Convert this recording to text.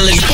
adrenaline.